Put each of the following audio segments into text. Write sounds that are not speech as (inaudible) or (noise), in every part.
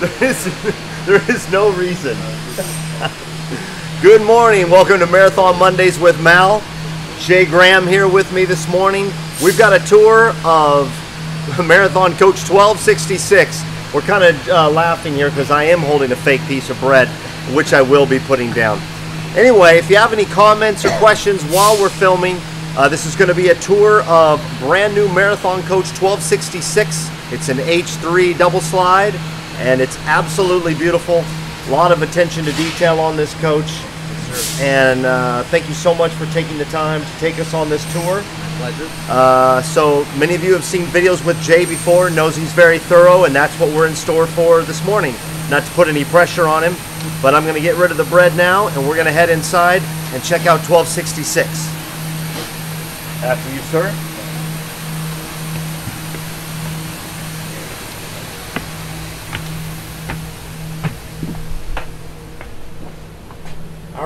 there is there is no reason. Good morning. Welcome to Marathon Mondays with Mal. Jay Graham here with me this morning. We've got a tour of (laughs) Marathon Coach 1266. We're kind of uh, laughing here because I am holding a fake piece of bread, which I will be putting down. Anyway, if you have any comments or questions while we're filming, uh, this is going to be a tour of brand new Marathon Coach 1266. It's an H3 double slide, and it's absolutely beautiful. A lot of attention to detail on this coach. And uh, thank you so much for taking the time to take us on this tour. Pleasure. Uh, so many of you have seen videos with Jay before, knows he's very thorough, and that's what we're in store for this morning. Not to put any pressure on him, but I'm going to get rid of the bread now, and we're going to head inside and check out 1266. After you, sir.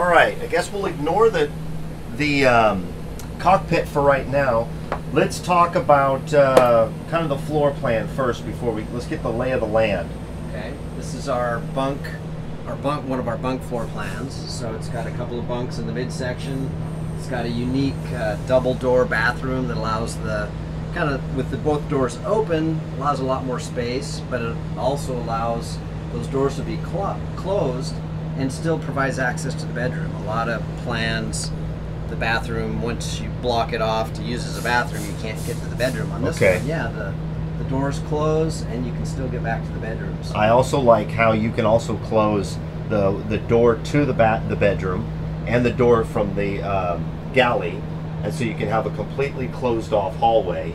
All right, I guess we'll ignore the the um, cockpit for right now. Let's talk about uh, kind of the floor plan first before we let's get the lay of the land. Okay. This is our bunk, our bunk, one of our bunk floor plans. So it's got a couple of bunks in the midsection. It's got a unique uh, double door bathroom that allows the kind of with the both doors open allows a lot more space, but it also allows those doors to be clo- closed and still provides access to the bedroom. A lot of plans, the bathroom once you block it off to use as a bathroom, you can't get to the bedroom. On this Okay. one, yeah, the the doors close and you can still get back to the bedrooms. I also like how you can also close the the door to the bat the bedroom and the door from the um, galley, and so you can have a completely closed off hallway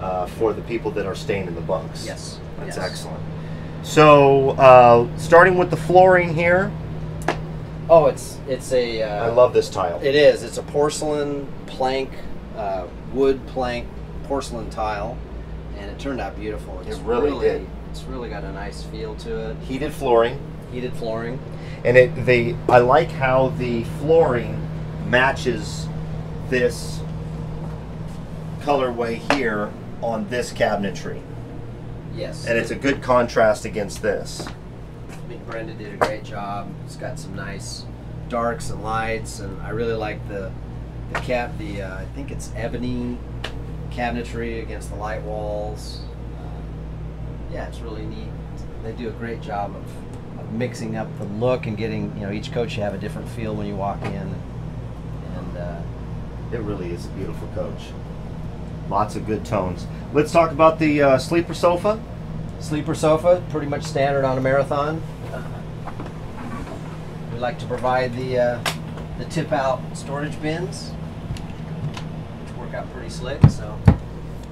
uh, for the people that are staying in the bunks. Yes. That's yes. excellent. So, uh, starting with the flooring here, Oh, it's it's a. Uh, I love this tile. It is. It's a porcelain plank, uh, wood plank porcelain tile, and it turned out beautiful. It's It really did. It's really got a nice feel to it. Heated flooring, Heated flooring. and it the I like how the flooring matches this colorway here on this cabinetry, Yes. and it's a good contrast against this. Brenda did a great job. It's got some nice darks and lights, and I really like the the cap. The uh, I think it's ebony cabinetry against the light walls. Uh, yeah, it's really neat. They do a great job of, of mixing up the look and getting you know each coach you have a different feel when you walk in, and uh, It really is a beautiful coach. Lots of good tones. Let's talk about the uh, sleeper sofa. sleeper sofa, pretty much standard on a marathon. Like to provide the uh, the tip out storage bins, which work out pretty slick. So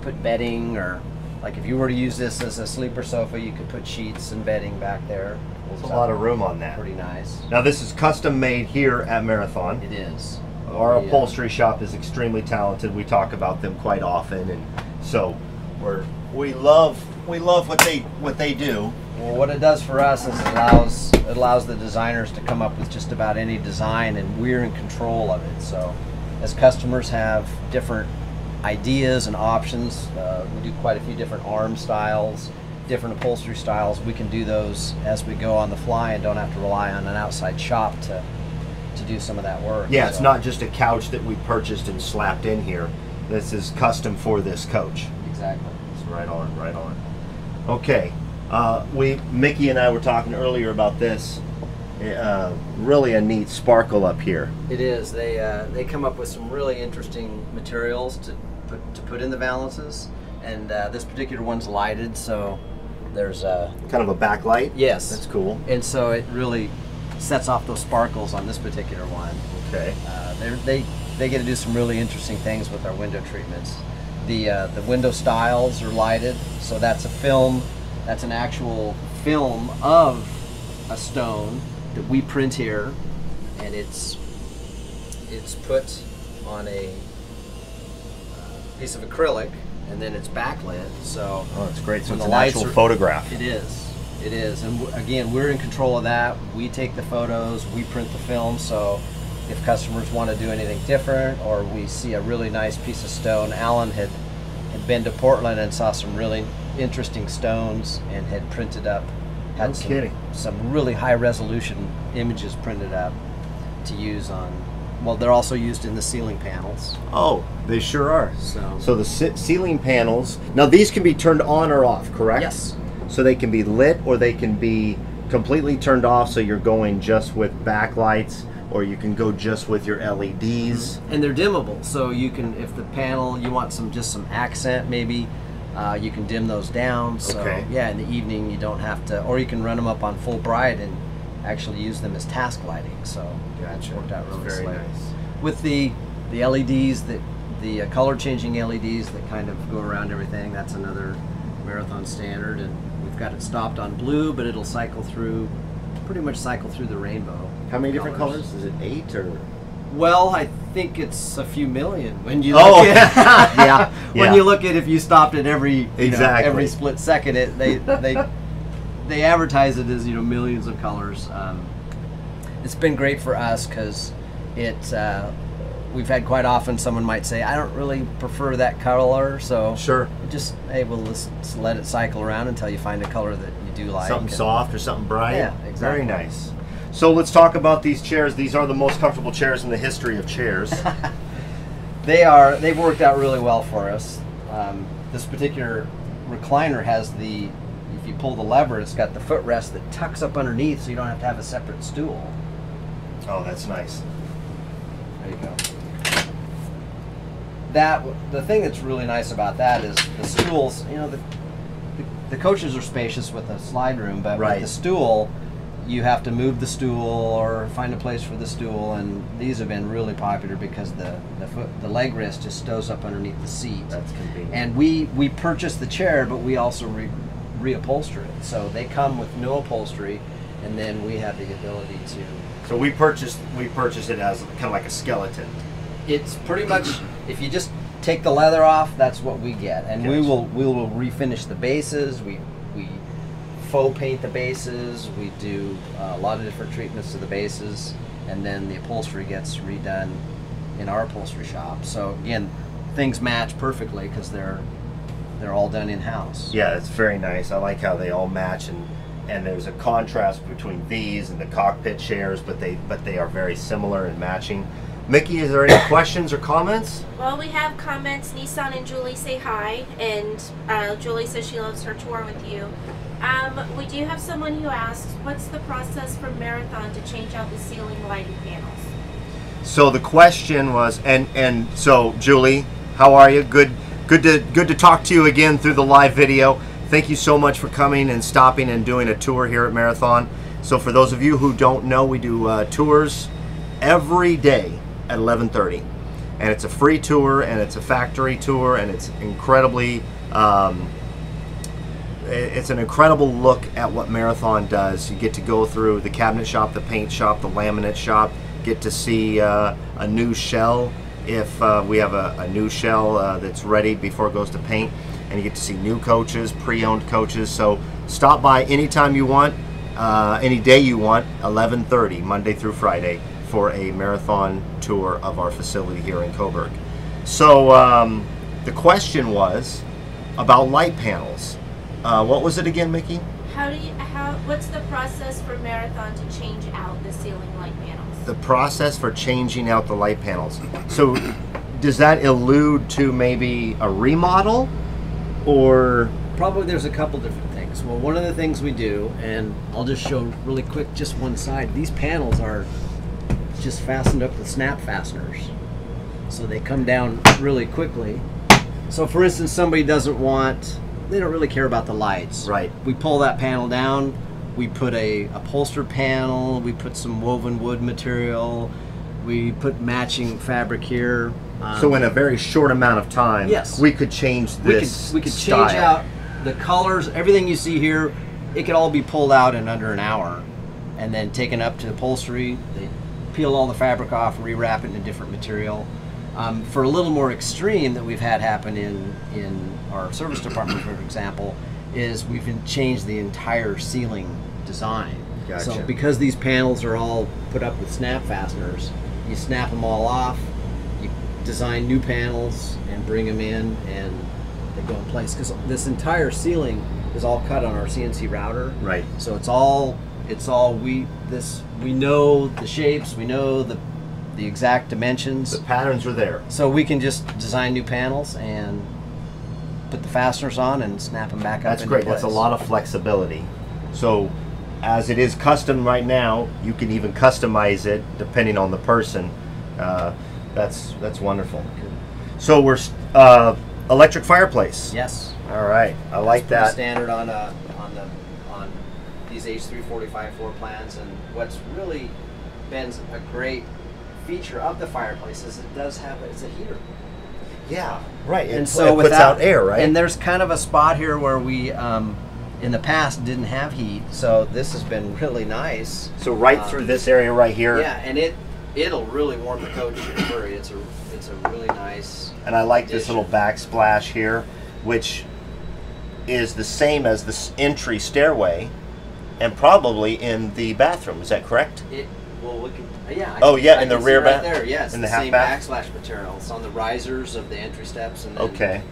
put bedding or like if you were to use this as a sleeper sofa, you could put sheets and bedding back there. There's a lot of room on that. Pretty nice. Now this is custom made here at Marathon. It is. Our uh, upholstery shop is extremely talented. We talk about them quite often, and so we're we love we love what they what they do. Well, what it does for us is it allows it allows the designers to come up with just about any design, and we're in control of it. So, as customers have different ideas and options, uh, we do quite a few different arm styles, different upholstery styles. We can do those as we go on the fly, and don't have to rely on an outside shop to to do some of that work. Yeah, it's not just a couch that we purchased and slapped in here. This is custom for this coach. exactly. It's right on, right on. Okay, uh, we Mickey and I were talking earlier about this. Uh, really a neat sparkle up here. It is. They uh, they come up with some really interesting materials to put to put in the valances, and uh, this particular one's lighted, so there's a Kind of a backlight. yes, That's cool. and so it really sets off those sparkles on this particular one. Okay. Uh, they're- they they get to do some really interesting things with our window treatments. The uh, the window styles are lighted, so that's a film. That's an actual film of a stone that we print here, and it's it's put on a uh, piece of acrylic, and then it's backlit. So Oh, it's great. So it's an actual are- photograph. it is. It is. And w- again, we're in control of that. We take the photos, we print the film. So if customers want to do anything different or we see a really nice piece of stone, Alan had had been to Portland and saw some really interesting stones and had printed up had No some, kidding. some really high resolution images printed up to use on well they're also used in the ceiling panels Oh, they sure are. so, So the ce- ceiling panels. Now these can be turned on or off, correct? yes So they can be lit or they can be completely turned off. So you're going just with backlights, or you can go just with your LEDs. and they're dimmable so you can if the panel you want some just some accent maybe uh, you can dim those down so Okay. yeah in the evening you don't have to or you can run them up on full bright and actually use them as task lighting so Gotcha. worked out really Very slick. nice. with the the LEDs that the uh, color changing LEDs that kind of go around everything that's another marathon standard and we've got it stopped on blue but it'll cycle through pretty much cycle through the rainbow How many different colors? Is it eight or? Well, I think it's a few million when you Oh, look at (laughs) (laughs) yeah, when yeah. you look at if you stopped at every you know, Exactly. every split second it they they (laughs) they advertise it as you know millions of colors. Um, it's been great for us because it uh, we've had quite often someone might say I don't really prefer that color so Sure. just hey well let's, let's let it cycle around until you find a color that you do like something and- soft or something bright. Yeah, exactly. Very nice. So let's talk about these chairs. These are the most comfortable chairs in the history of chairs. (laughs) They are. They've worked out really well for us. Um, this particular recliner has the. If you pull the lever, it's got the footrest that tucks up underneath, so you don't have to have a separate stool. oh, that's nice. There you go. That the thing that's really nice about that is the stools. You know, the the, the coaches are spacious with a slide room, but Right. with the stool, you have to move the stool or find a place for the stool. And these have been really popular because the the foot the leg rest just stows up underneath the seat. That's convenient. And we we purchased the chair, but we also re, reupholster it. So they come with no upholstery, and then we have the ability to so we purchased we purchased it as kind of like a skeleton. it's pretty much if you just take the leather off, that's what we get, and we will we will refinish the bases. We faux paint the bases. We do uh, a lot of different treatments to the bases, and then the upholstery gets redone in our upholstery shop. So again, things match perfectly because they're they're all done in house. Yeah, it's very nice. I like how they all match and and there's a contrast between these and the cockpit chairs, but they but they are very similar and matching. Mickey, is there any (coughs) questions or comments? Well, we have comments. Nissan and Julie say hi, and uh, Julie says she loves her tour with you. Um, we do have someone who asks, "What's the process for Marathon to change out the ceiling lighting panels?" So the question was, and and so Julie, how are you? Good, good to good to talk to you again through the live video. Thank you so much for coming and stopping and doing a tour here at Marathon. So for those of you who don't know, we do uh, tours every day at 11:30, and it's a free tour and it's a factory tour and it's incredibly. Um, it's an incredible look at what Marathon does. You get to go through the cabinet shop, the paint shop, the laminate shop, get to see uh, a new shell if uh, we have a, a new shell uh, that's ready before it goes to paint, and you get to see new coaches, pre owned coaches. So stop by anytime you want, uh, any day you want, 11:30, Monday through Friday, for a marathon tour of our facility here in Coburg. So um, the question was about light panels. Uh, what was it again, Mickey? How do you how? What's the process for Marathon to change out the ceiling light panels? The process for changing out the light panels. So, does that allude to maybe a remodel, or Probably there's a couple different things. Well, one of the things we do, and I'll just show really quick just one side. These panels are just fastened up with snap fasteners. So they come down really quickly. So for instance, somebody doesn't want they don't really care about the lights. Right. We pull that panel down, we put a upholstered panel, we put some woven wood material, we put matching fabric here. Um, so in a very short amount of time, Yes. we could change we could this. we could style. change out the colors, everything you see here. It could all be pulled out in under an hour, and then taken up to upholstery. They peel all the fabric off, rewrap it in a different material. Um, for a little more extreme that we've had happen in in our service department, for example, is we've changed the entire ceiling design. Gotcha. So because these panels are all put up with snap fasteners, you snap them all off, you design new panels and bring them in and they go in place because this entire ceiling is all cut on our CNC router. Right. So it's all it's all we this we know the shapes, we know the the exact dimensions. The patterns are there. So we can just design new panels and put the fasteners on and snap them back up. That's great. That's a lot of flexibility. So, as it is custom right now, you can even customize it depending on the person. Uh, that's that's wonderful. So we're uh, electric fireplace. Yes. All right, I like that. standard on a on the on these H345 floor plans, and what's really been a great feature of the fireplace is it does have it's a heater. Yeah, right. It, and so it puts without out air, right? And there's kind of a spot here where we, um, in the past, didn't have heat. So this has been really nice. so right um, through this area right here. Yeah, and it it'll really warm the coach in a hurry. It's a it's a really nice. And I like this addition. little backsplash here, which is the same as the entry stairway, and probably in the bathroom. Is that correct? It well, we can, yeah. I Oh, can- yeah, I in the rear right there. Yes, in the, the half same bath? backslash material. It's on the risers of the entry steps, and Okay.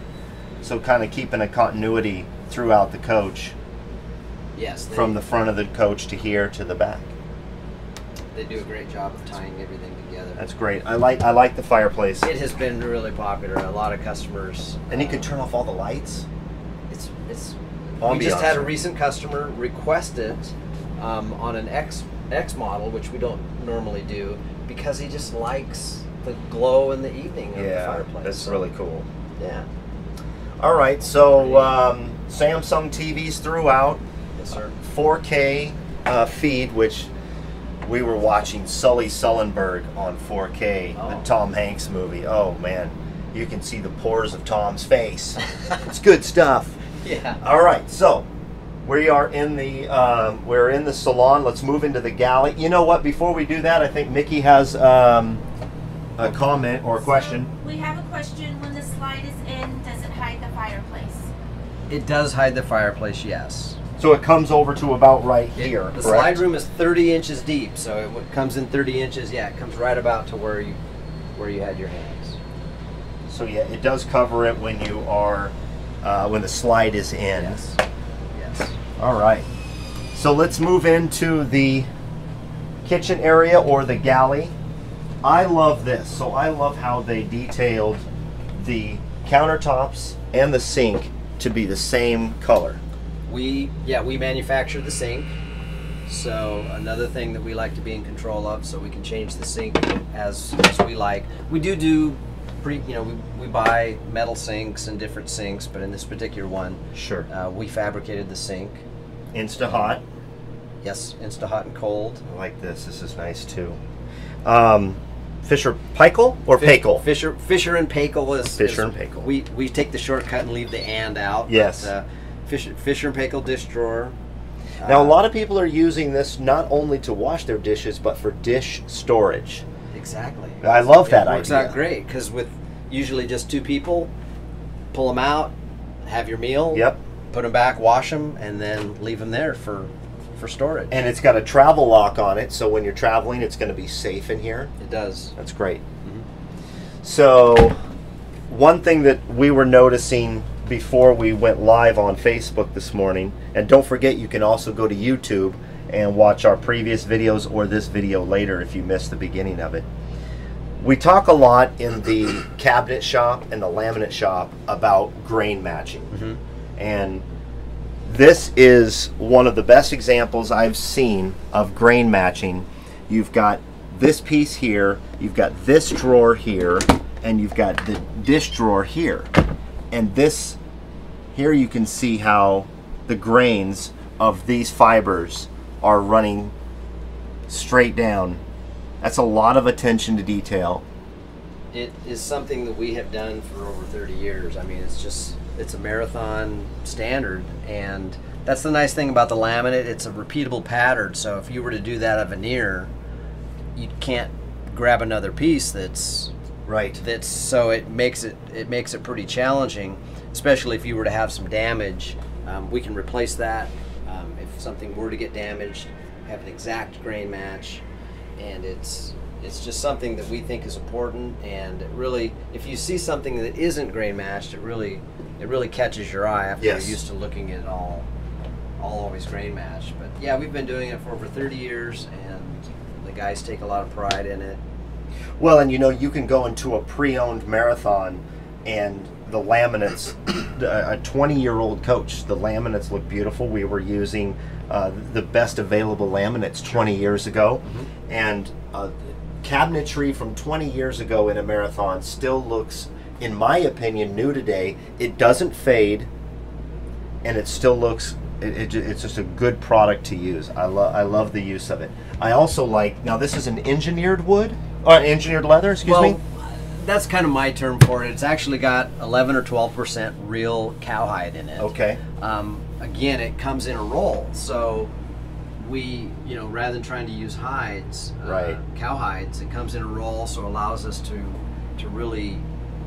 So kind of keeping a continuity throughout the coach, Yes, they, from the front of the coach to here to the back. they do a great job of tying everything together. That's great. I like I like the fireplace. it has been really popular. A lot of customers. And you uh, can turn off all the lights. It's it's. Ambiance. We just had a recent customer request it um, on an X X model, which we don't normally do, because he just likes the glow in the evening of the Yeah, fireplace. that's So, really cool. yeah. All right, so um, Samsung TVs throughout. Yes, sir. 4K uh, feed, which we were watching Sully Sullenberg on 4K, the Oh. Tom Hanks movie. Oh man, you can see the pores of Tom's face. it's good stuff. (laughs) Yeah. All right, so we are in the um, we're in the salon. Let's move into the galley. You know what? Before we do that, I think Mickey has um, a comment or a question. So we have a question. When the slide is in, does it hide the fireplace? It does hide the fireplace, yes. So it comes over to about right It- here. the correct? slide room is 30 inches deep, so it comes in 30 inches. Yeah, it comes right about to where you where you had your hands. So yeah, it does cover it when you are uh, when the slide is in. Yes. All right. So let's move into the kitchen area or the galley. I love this. So I love how they detailed the countertops and the sink to be the same color. We yeah we manufacture the sink. So another thing that we like to be in control of, so we can change the sink as as we like. We do do pre you know we, we buy metal sinks and different sinks, but in this particular one, Sure. uh, we fabricated the sink. Insta hot. Yes, insta hot and cold. I like this. This is nice too. Um, Fisher Paykel or Paykel? Fisher Fisher and Paykel is Fisher is- and Paykel. We we take the shortcut and leave the and out. but, Yes. uh, Fisher Fisher and Paykel dish drawer. Now, a Uh, lot of people are using this not only to wash their dishes, but for dish storage. Exactly. I love that idea. it works idea. out great because with usually just two people, pull them out, have your meal. Yep. Put them back, wash them, and then leave them there for for storage. And it's got a travel lock on it, so when you're traveling, it's going to be safe in here. it does. That's great. Mm-hmm. So, one thing that we were noticing before we went live on Facebook this morning, and don't forget you can also go to YouTube and watch our previous videos or this video later if you missed the beginning of it. We talk a lot in the cabinet shop and the laminate shop about grain matching. Mm-hmm. And this is one of the best examples I've seen of grain matching. You've got this piece here, you've got this drawer here, and you've got the dish drawer here. And this, here you can see how the grains of these fibers are running straight down. That's a lot of attention to detail. It is something that we have done for over 30 years. I mean, it's just it's a marathon standard, and that's the nice thing about the laminate. It's a repeatable pattern. So if you were to do that at veneer, you can't grab another piece that's Right. that's so it makes it it makes it pretty challenging, especially if you were to have some damage. Um, we can replace that um, if something were to get damaged. Have an exact grain match, and it's it's just something that we think is important. And it really, if you see something that isn't grain matched, it really it really catches your eye after Yes. you're used to looking at it all, all always grain match. But yeah, we've been doing it for over 30 years, and the guys take a lot of pride in it. Well, and you know, you can go into a pre-owned marathon, and the laminates, (coughs) a 20-year-old coach, the laminates look beautiful. We were using uh, the best available laminates 20 years ago, and uh, cabinetry from 20 years ago in a marathon still looks, in my opinion, new today. It doesn't fade, and it still looks. It, it, it's just a good product to use. I love I love the use of it. I also like now. This is an engineered wood or engineered leather. Excuse well, me. that's kind of my term for it. It's actually got 11 or 12 percent real cowhide in it. Okay. Um, again, it comes in a roll, so we, you know, rather than trying to use hides, Right. uh, cow hides, it comes in a roll, so allows us to to really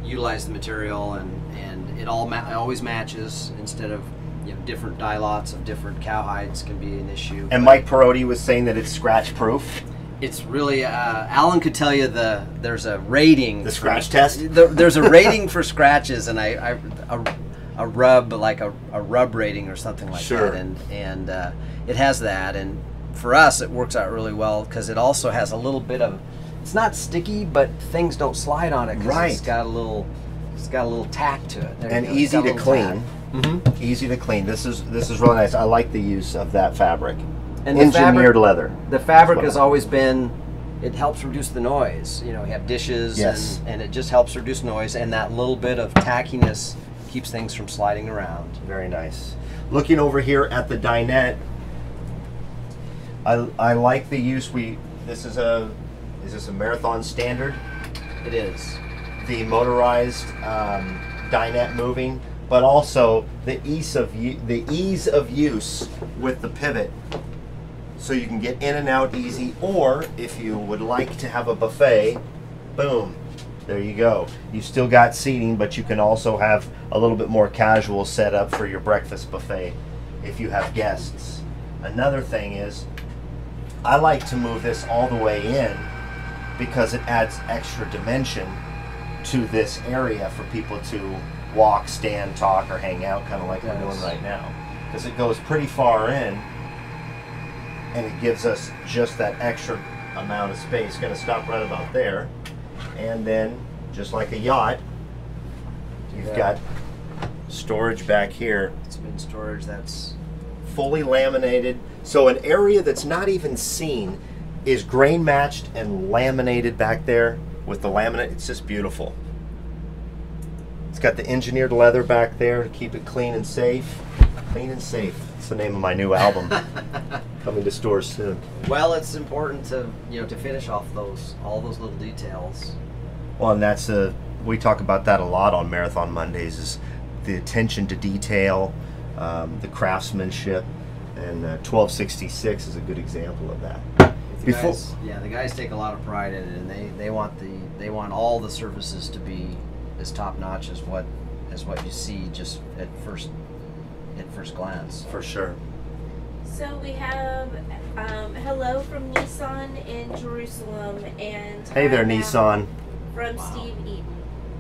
utilize the material, and and it all ma- always matches instead of you know different dye lots of different cow hides can be an issue. And Mike Perotti was saying that it's scratch proof. It's really uh, Alan could tell you the there's a rating The for- scratch test? the- there's a rating for scratches, and I, I a, a rub like a, a rub rating or something like Sure. that, and and uh, it has that, and for us it works out really well because it also has a little bit of it's not sticky, but things don't slide on it 'cause Right. it's got a little it's got a little tack to it There and easy to clean. tack. Easy to clean. This is this is really nice. I like the use of that fabric. And the Engineered fabric- leather. The fabric has always been. It helps reduce the noise. You know, you have dishes, Yes. and, and it just helps reduce noise, and that little bit of tackiness keeps things from sliding around. Very nice. Looking over here at the dinette, I I like the use. We this is a is this a marathon standard? It is. the motorized um, dinette moving, but also the ease of the ease of use with the pivot, so you can get in and out easy. Or if you would like to have a buffet, boom, there you go. You still got seating, but you can also have a little bit more casual setup for your breakfast buffet if you have guests. Another thing is, I like to move this all the way in because it adds extra dimension to this area for people to walk, stand, talk, or hang out, kind of like we're doing right now. Because it goes pretty far in, and it gives us just that extra amount of space. Going to stop right about there, and then just like a yacht, you've Yeah. got storage back here It's been storage. That's fully laminated. So an area that's not even seen is grain matched and laminated back there with the laminate. It's just beautiful. It's got the engineered leather back there to keep it clean and safe. Clean and safe. It's the name of my new album. (laughs) Coming to stores soon. well. It's important to you know to finish off those all those little details. Well, and that's a we talk about that a lot on Marathon Mondays. Is the attention to detail, um, the craftsmanship, and uh, 1266 is a good example of that. The Before- guys, yeah, the guys take a lot of pride in it, and they, they want the they want all the surfaces to be as top notch as what as what you see just at first at first glance. For sure. So we have um, hello from Nissan in Jerusalem and Hey there, Nissan. from Steve Eaton.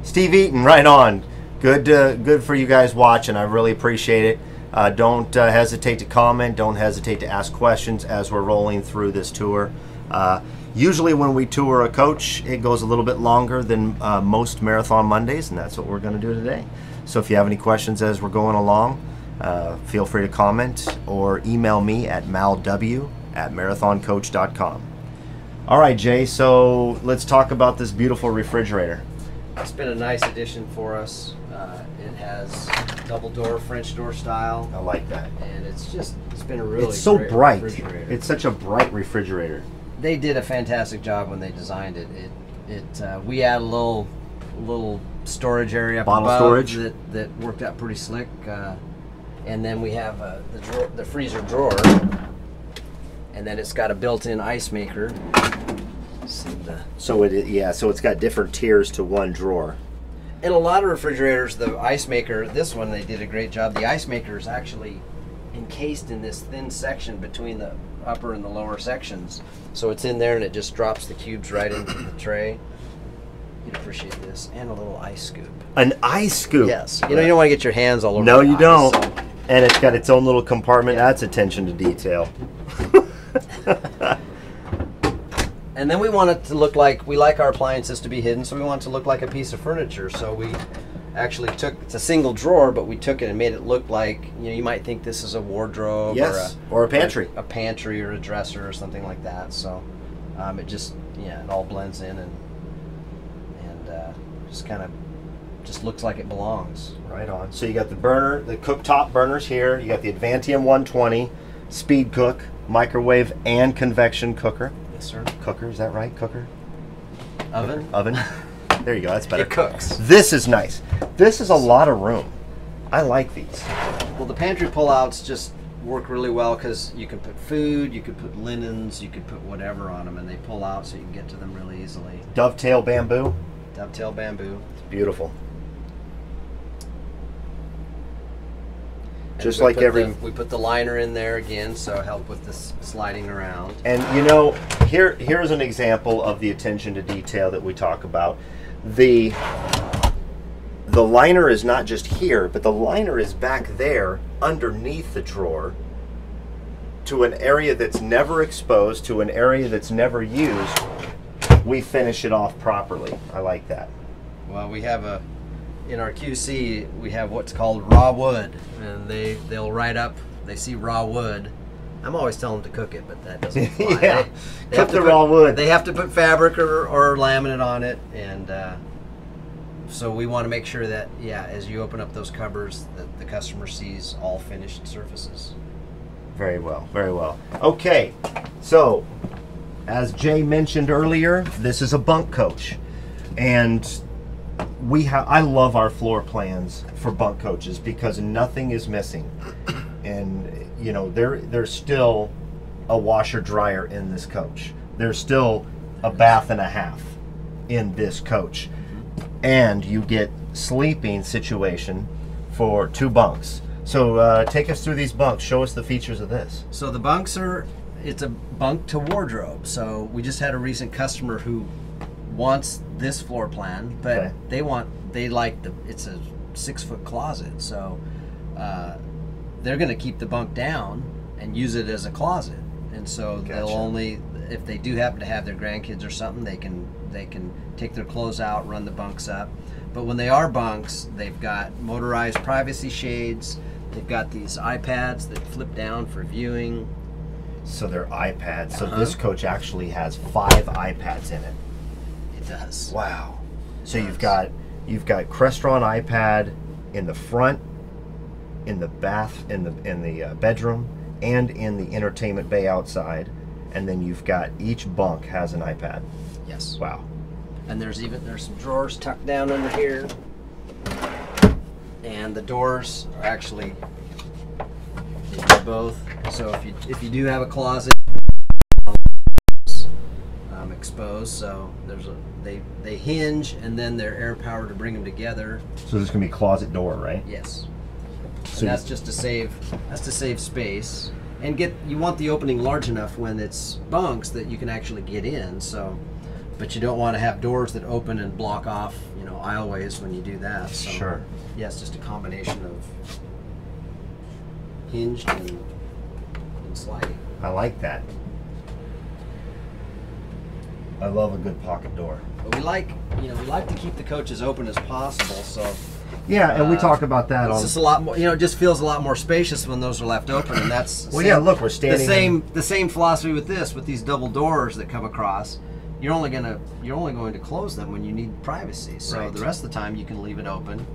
Steve Eaton, right on. Good, uh, good for you guys watching. I really appreciate it. Uh, don't uh, hesitate to comment. Don't hesitate to ask questions as we're rolling through this tour. Uh, usually, when we tour a coach, it goes a little bit longer than uh, most Marathon Mondays, and that's what we're going to do today. So, if you have any questions as we're going along, uh, feel free to comment or email me at malw at marathoncoach.com. All right, Jay. So let's talk about this beautiful refrigerator. It's been a nice addition for us. It has double door French door style, I like that. and it's just it's been a really it's so bright. refrigerator. It's such a bright refrigerator. they did a fantastic job when they designed it. It it uh, we had a little little storage area up Bottle above storage? that that worked out pretty slick. Uh, and then we have uh, the drawer, the freezer drawer, and then it's got a built-in ice maker. So it yeah, so it's got different tiers to one drawer. In a lot of refrigerators, the ice maker, this one they did a great job. The ice maker is actually encased in this thin section between the upper and the lower sections. So it's in there and it just drops the cubes right into the (clears throat) tray. You'd appreciate this, and a little ice scoop. An ice scoop. Yes, you know you don't want to get your hands all over. No, you ice, don't. so- And it's got its own little compartment. Yeah. That's attention to detail. (laughs) (laughs) And then we want it to look like we like our appliances to be hidden, so we want it to look like a piece of furniture. So we actually took it's a single drawer, but we took it and made it look like you know you might think this is a wardrobe Yes, or a, or a pantry. a, pantry or a dresser or something like that. So um, it just yeah it all blends in and and uh, just kind of just looks like it belongs. Right on. So you got the burner, the cooktop burners here. You got the Advantium 120, speed cook, microwave, and convection cooker. Sir. Cooker, is that right? Cooker? Oven. Oven? (laughs) there you go. That's better. It cooks. This is nice. This is a lot of room. I like these. Well, the pantry pullouts just work really well because you can put food, you could put linens, you could put whatever on them, and they pull out so you can get to them really easily. Dovetail bamboo. Dovetail bamboo. It's beautiful. Just like every- the- we put the liner in there again, so help with this sliding around. And you know, here here's an example of the attention to detail that we talk about. The the liner is not just here, but the liner is back there underneath the drawer to an area that's never exposed, to an area that's never used. We finish it off properly. I like that. Well, we have a in our QC we have what's called raw wood, and they they'll write up. They see raw wood. I'm always telling them to cook it, but that doesn't (laughs) fly. Yeah. They- they Cook have to the put- raw wood. They have to put fabric or, or laminate on it, and uh, so we want to make sure that yeah, as you open up those covers, that the customer sees all finished surfaces. Very well, very well. Okay, so as Jay mentioned earlier, this is a bunk coach, and we have. I love our floor plans for bunk coaches because nothing is missing, and you know there there's still a washer dryer in this coach. There's still a bath and a half in this coach, and you get sleeping situation for two bunks. So uh, take us through these bunks. Show us the features of this. So the bunks are it's a bunk to wardrobe. So we just had a recent customer who wants this floor plan, but Okay. they want they like the it's a six foot closet. So uh, they're going to keep the bunk down and use it as a closet. And so they'll only if they do happen to have their grandkids or something, they can they can take their clothes out, run the bunks up. But when they are bunks, they've got motorized privacy shades. They've got these iPads that flip down for viewing. So they're iPads. So Uh-huh. this coach actually has five iPads in it. It does. Wow. So Yes. you've got you've got Crestron iPad in the front, in the bath, in the in the uh, bedroom, and in the entertainment bay outside, and then you've got each bunk has an iPad. Yes. Wow. And there's even there's some drawers tucked down under here. And the doors are actually both. So if you if you do have a closet exposed, so there's a they they hinge and then they're air powered to bring them together. So this is gonna be closet door, right? Yes. So and that's just to save that's to save space and get you want the opening large enough when it's bunks that you can actually get in so but you don't want to have doors that open and block off you know aisleways when you do that so Sure. yeah it's just a combination of hinged and, and sliding I like that. I love a good pocket door. but we like you know we like to keep the coaches open as possible so Yeah, and we Uh, talk about that it's on. just a lot more you know it just feels a lot more spacious when those are left open and that's Well, yeah, look, we're standing the in- same the same philosophy with this with these double doors that come across you're only gonna you're only going to close them when you need privacy so Right. the rest of the time you can leave it open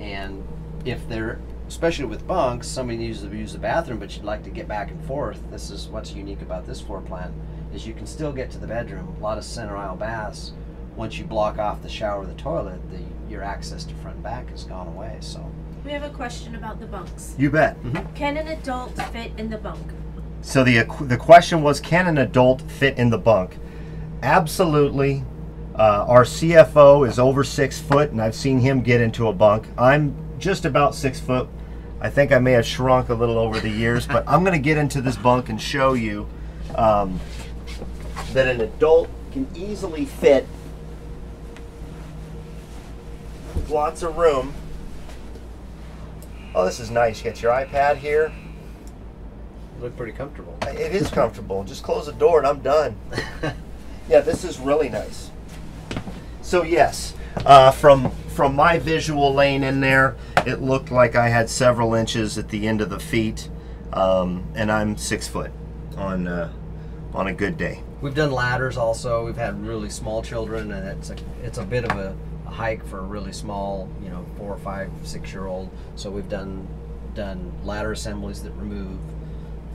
and if they're especially with bunks somebody needs to use the bathroom but you'd like to get back and forth this is what's unique about this floor plan is you can still get to the bedroom a lot of center aisle baths once you block off the shower or the toilet the your access to front and back has gone away so We have a question about the bunks. You bet. Can an adult fit in the bunk? So the the question was, can an adult fit in the bunk? Absolutely. Uh, our CFO is over six foot, and I've seen him get into a bunk. I'm just about six foot. I think I may have shrunk a little over the years, but I'm going to get into this bunk and show you um, that an adult can easily fit lots of room. Oh, this is nice. You got your iPad here. You Look pretty comfortable. It is comfortable. Just close the door and I'm done. (laughs) yeah, this is really nice. So yes, uh, from from my visual lane in there, it looked like I had several inches at the end of the feet, um, and I'm six foot on uh, on a good day. We've done ladders also. We've had really small children, and it's a it's a bit of a, a hike for a really small, you know, four or five, six year old. So we've done done ladder assemblies that remove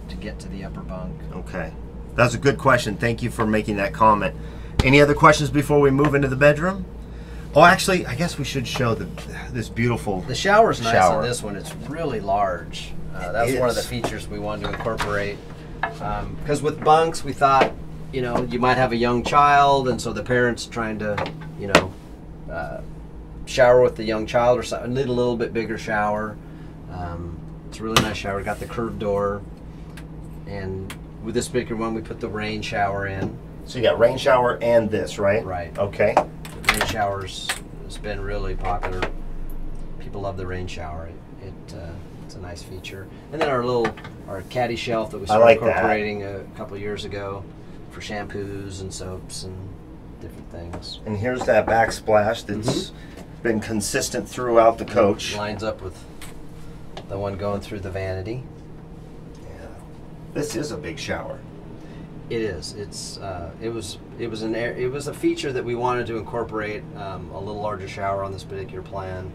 to get to the upper bunk. Okay, that's a good question. Thank you for making that comment. Any other questions before we move into the bedroom? Oh, actually, I guess we should show the this beautiful. The shower's nice Shower. on this one. It's really large. Uh, that was one of the features we wanted to incorporate. Because with bunks, we thought, you know, you might have a young child, and so the parents trying to, you know, uh, shower with the young child or something, need a little bit bigger shower. Um, it's a really nice shower. Got the curved door, and with this bigger one, we put the rain shower in. So you got rain shower and this, right? Right. Okay. Rain showers has been really popular. People love the rain shower. It, it uh, it's a nice feature. And then our little our caddy shelf that we started like that. incorporating a couple years ago for shampoos and soaps and different things. And here's that backsplash that's been consistent throughout the coach. Lines up with the one going through the vanity. Yeah. This is a big shower. It is. It's. Uh, it was. It was an. air- It was a feature that we wanted to incorporate um, a little larger shower on this particular plan.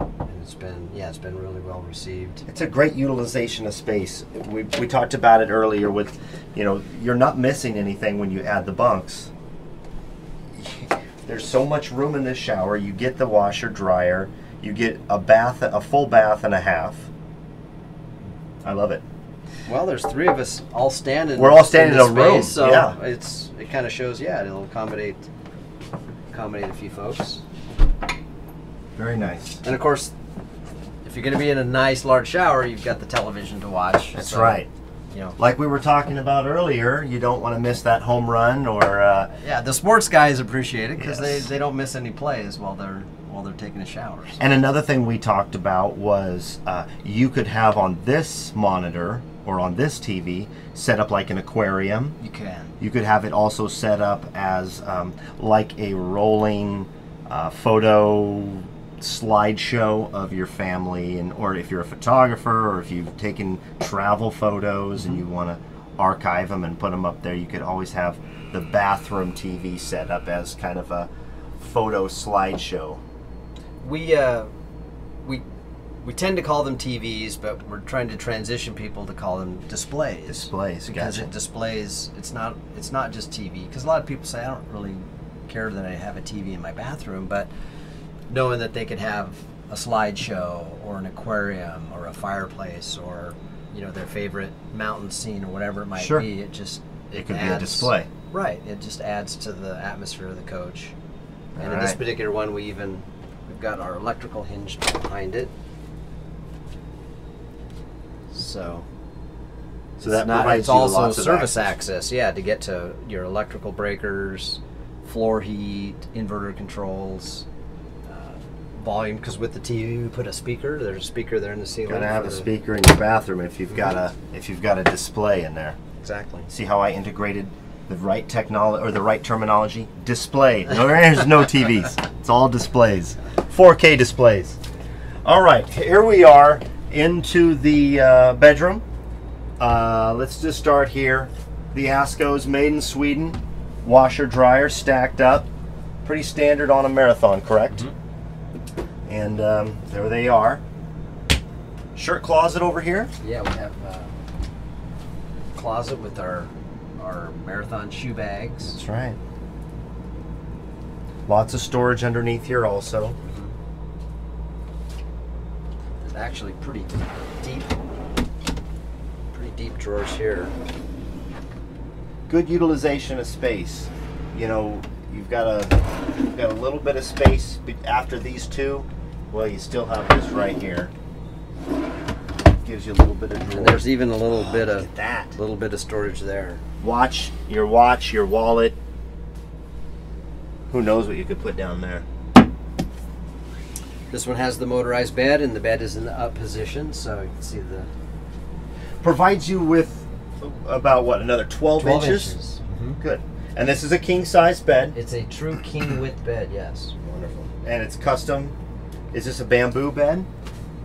Uh, and it's been. Yeah, it's been really well received. It's a great utilization of space. We, we talked about it earlier with, you know, you're not missing anything when you add the bunks. (laughs) There's so much room in this shower. You get the washer dryer. You get a bath, a full bath and a half. I love it. Well, there's three of us all standing. We're all standing this in a room, so yeah. it's. It kind of shows. Yeah, it'll accommodate. Accommodate a few folks. Very nice. And of course, if you're going to be in a nice large shower, you've got the television to watch. That's so, right. You know. Like we were talking about earlier, you don't want to miss that home run or uh, Yeah, the sports guys appreciate it because Yes. they, they don't miss any plays while they're while they're taking a shower. So. And another thing we talked about was uh, you could have on this monitor or on this TV set up like an aquarium. You can. You could have it also set up as um, like a rolling uh, photo slideshow of your family, and or if you're a photographer or if you've taken travel photos and you want to archive them and put them up there, you could always have the bathroom TV set up as kind of a photo slideshow. We uh, we we tend to call them TVs, but we're trying to transition people to call them displays. Displays, because gotcha. it displays. It's not it's not just TV. Because a lot of people say I don't really care that I have a TV in my bathroom, but knowing that they could have a slideshow or an aquarium or a fireplace or you know their favorite mountain scene or whatever it might Sure. be, it just It could be a display. Right. It just adds to the atmosphere of the coach. And in All this particular one, we even we've got our electrical hinge behind it. So. So that not, provides you also lots of service access. access. yeah, to get to your electrical breakers, floor heat, inverter controls, uh, volume. Because with the TV, we put a speaker. There's a speaker there in the ceiling. Gotta have a the- speaker in your bathroom if you've got a if you've got a display in there. Exactly. See how I integrated the right technology or the right terminology? Display. No, there's no TVs. It's all displays. 4K displays. All right, here we are into the uh, bedroom. Uh, let's just start here. The Asko's made in Sweden. Washer dryer stacked up. Pretty standard on a marathon, correct? And um, there they are. Shirt closet over here. Yeah, we have uh, closet with our our marathon shoe bags. That's right. Lots of storage underneath here also. Actually pretty deep, pretty deep drawers here. Good utilization of space. You know, you've got a you've got a little bit of space after these two. Well, you still have this right here. Gives you a little bit of And there's even a little ah, bit of at that. little bit of storage there. Watch, your watch, your wallet. Who knows what you could put down there? This one has the motorized bed, and the bed is in the up position, so you can see the Provides you with about what another 12, 12 inches. inches. Mhm. Good. And this is a king size bed. It's a true king width bed, yes. Wonderful. And it's custom. Is this a bamboo bed?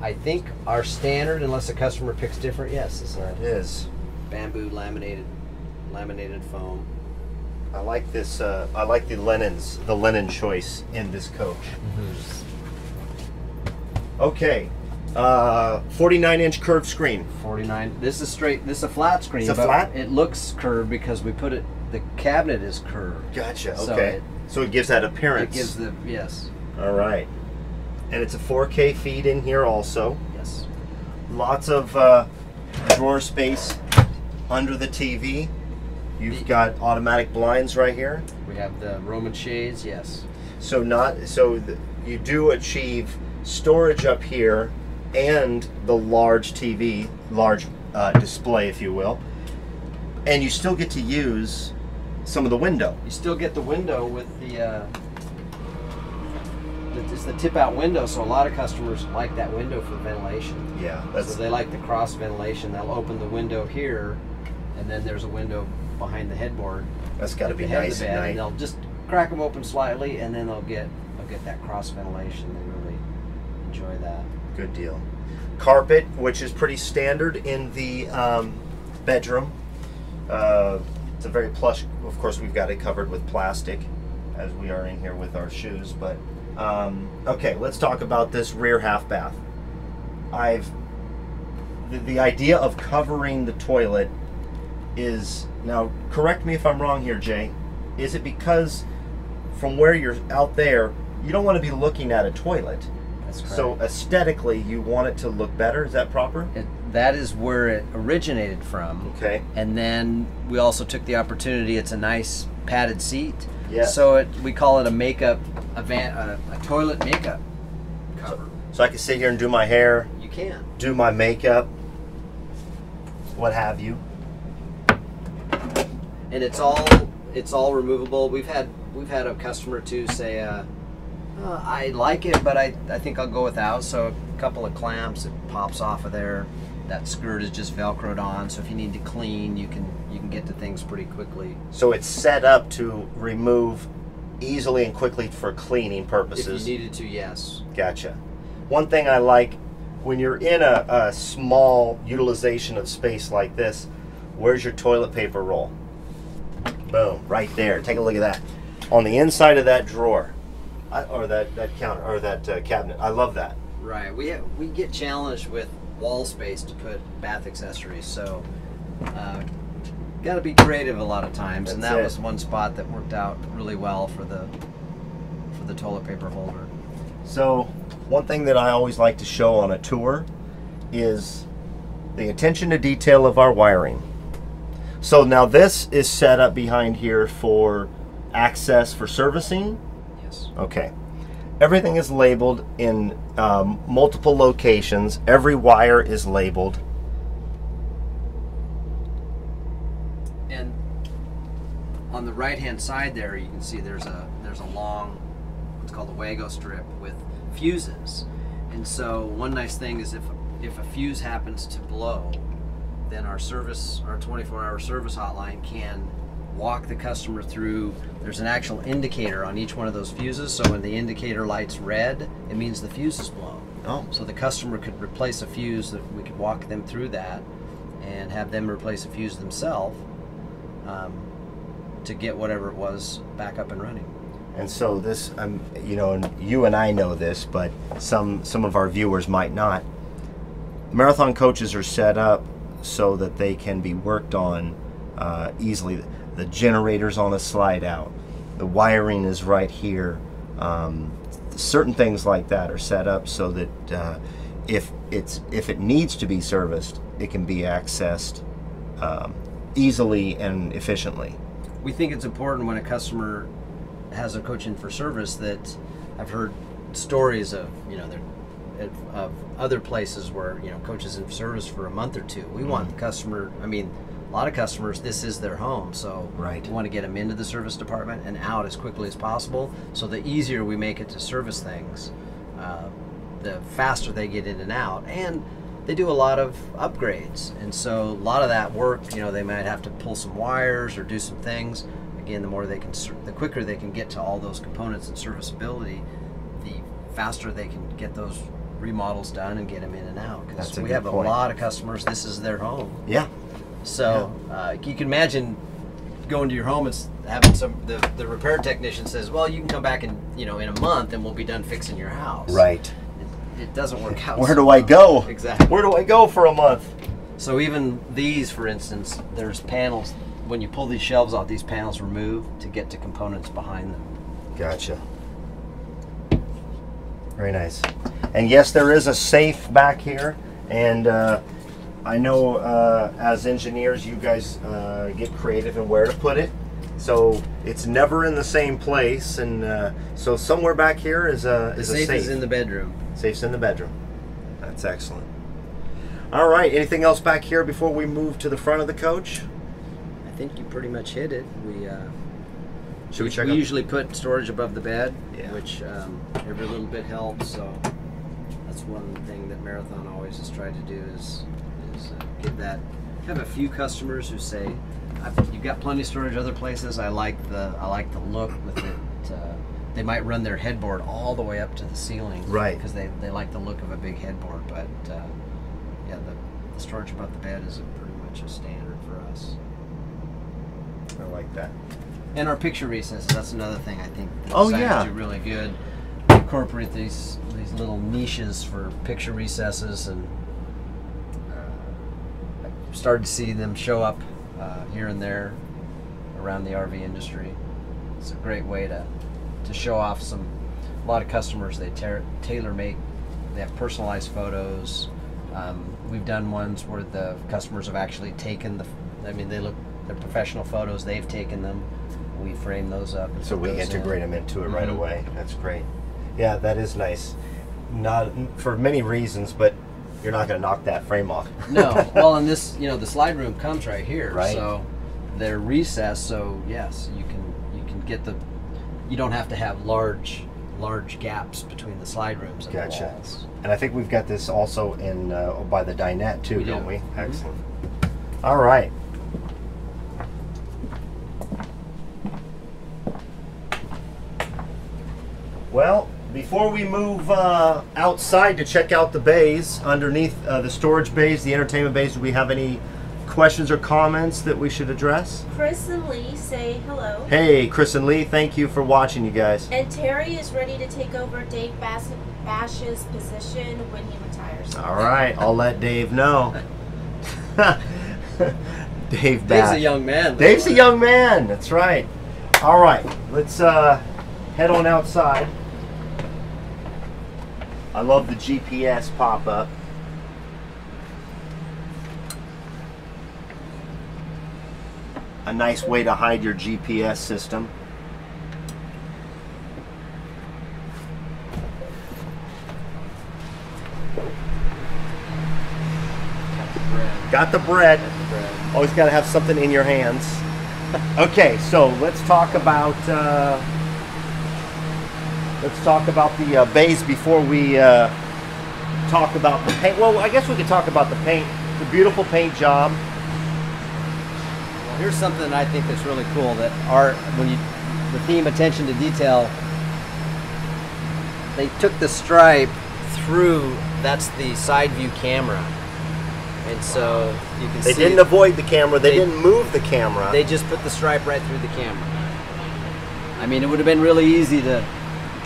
I think our standard, unless a customer picks different, yes, it's a It is. bamboo laminated laminated foam. I like this. Uh, I like the linens, the linen choice in this coach. Okay, uh, 49 inch curved screen. 49. This is straight. This is a flat screen. It's a but flat? It looks curved because we put it. The cabinet is curved. Gotcha. So Okay, it- so it gives that appearance. It gives the yes, All right, and it's a 4K feed in here also. yes. Lots of uh, drawer space under the TV. You've The- got automatic blinds right here. We have the Roman shades. Yes. So not so th- you do achieve storage up here and the large TV, large uh, display, if you will, and you still get to use some of the window. You still get the window with the. Uh, the- it's the tip out window, so a lot of customers like that window for ventilation. Yeah, so they like the cross ventilation. They'll open the window here, and then there's a window behind the headboard. that's got to be nice at bed, and they'll just crack them open slightly, and then they'll get they'll get that cross ventilation. They really enjoy that. Good deal. Carpet, which is pretty standard in the um, bedroom. Uh, it's a very plush. Of course, we've got it covered with plastic, as we are in here with our shoes. But um, okay, let's talk about this rear half bath. I've the, the idea of covering the toilet is now. Correct me if I'm wrong here, Jay. Is it because from where you're out there, you don't want to be looking at a toilet? So aesthetically, you want it to look better. Is that proper? it, that is where it originated from. Okay. And then we also took the opportunity. It's a nice padded seat. Yes. So it, we call it a makeup, a, van, a, a toilet makeup cover. So I can sit here and do my hair, You can. do my makeup, what have you. and it's all it's all removable. We've had we've had a customer too say, uh, uh, "I like it, but I, I think I'll go without." So a couple of clamps, it pops off of there. That skirt is just velcroed on, so if you need to clean, you can you can get to things pretty quickly. So it's set up to remove easily and quickly for cleaning purposes. If you needed to, yes. Gotcha. One thing I like when you're in a, a small utilization of space like this, where's your toilet paper roll? Boom, right there. Take a look at that. On the inside of that drawer, I, or that, that counter, or that uh, cabinet. I love that. Right. We have, we get challenged with wall space to put bath accessories, so uh, got to be creative a lot of times, and that it. was one spot that worked out really well for the for the toilet paper holder. So, one thing that I always like to show on a tour is the attention to detail of our wiring. So now this is set up behind here for access for servicing. Yes. Okay. Everything is labeled in um, multiple locations. Every wire is labeled. And on the right hand side there, you can see there's a there's a long what's called a Wago strip with fuses. And so one nice thing is if if a fuse happens to blow, then our service our 24 hour service hotline can walk the customer through there's an actual indicator on each one of those fuses so when the indicator light's red it means the fuse is blown Oh. so the customer could replace a fuse that we could walk them through that and have them replace a fuse themselves um, to get whatever it was back up and running. And so this, um, you know, and you and I know this, but some some of our viewers might not. Marathon coaches are set up so that they can be worked on uh, easily. The generator's on a slide out. The wiring is right here. Um, certain things like that are set up so that uh, if it's if it needs to be serviced, it can be accessed um, easily and efficiently. We think it's important when a customer has a coach in for service that I've heard stories of, you know, of other places where you know coaches in service for a month or two. We want the customer. I mean, a lot of customers, this is their home, so Right. we want to get them into the service department and out as quickly as possible. So the easier we make it to service things, uh, the faster they get in and out. And they do a lot of upgrades, and so a lot of that work, you know, they might have to pull some wires or do some things. Again, the more they can, the quicker they can get to all those components and serviceability, the faster they can get those remodels done and get them in and out. Because we have point. a lot of customers. This is their home. Yeah. So uh, you can imagine going to your home and having some the, the repair technician says, "Well, you can come back in you know in a month and we'll be done fixing your house." Right. It, it doesn't work out. Where do I go? Exactly. Where do I go for a month? So even these, for instance, there's panels. When you pull these shelves off, these panels remove to get to components behind them. Gotcha. Very nice. And yes, there is a safe back here, and uh, I know uh, as engineers, you guys uh, get creative in where to put it. So it's never in the same place, and uh, so somewhere back here is a The is safe, a safe. is in the bedroom. Safe's in the bedroom. That's excellent. All right. Anything else back here before we move to the front of the coach? I think you pretty much hit it. We uh, Should we check we out- usually put storage above the bed, Yeah. which um, every little bit helps. So that's one thing that Marathon always has tried to do is get that. Have a few customers who say, I've, "You've got plenty of storage other places. I like the I like the look with it." Uh, they might run their headboard all the way up to the ceiling, Right. Because they, they like the look of a big headboard. But uh, yeah, the, the storage above the bed is a, pretty much a standard for us. I like that. And our picture recesses, that's another thing I think Oh, yeah. do really good. Incorporate these these little niches for picture recesses and started to see them show up uh, here and there around the RV industry. It's a great way to to show off some a lot of customers they ta- tailor make they have personalized photos um, we've done ones where the customers have actually taken the i mean they look they're professional photos they've taken them we frame those up So we those in. integrate them into it right Mhm. away. That's great. Yeah, that is nice. Not for many reasons, but you're not going to knock that frame off. (laughs) no well and this you know the slide room comes right here Right. so they're recessed so yes you can you can get the you don't have to have large large gaps between the slide rooms and Gotcha. the walls And I think we've got this also in uh, by the dinette too, We do. don't we? Mhm. Excellent. All right. Well, before we move uh, outside to check out the bays, underneath uh, the storage bays, the entertainment bays, do we have any questions or comments that we should address? Chris and Lee say hello. Hey, Chris and Lee, thank you for watching, you guys. And Terry is ready to take over Dave Bass- Bash's position when he retires. All right, I'll let Dave know. (laughs) Dave Dave's Bash. a young man though. Dave's a young man. That's right. All right, let's uh, head on outside. I love the GPS pop up. A nice way to hide your GPS system. Got the bread. Always got to have something in your hands. (laughs) okay, so let's talk about uh, let's talk about the uh, bays before we uh, talk about the paint. Well, I guess we could talk about the paint. The beautiful paint job. Well, here's something I think that's really cool that art, when you the theme attention to detail they took the stripe through that's the side view camera. And so you can They see They didn't avoid the camera. They, They- didn't move the camera. they just put the stripe right through the camera. I mean, it would have been really easy to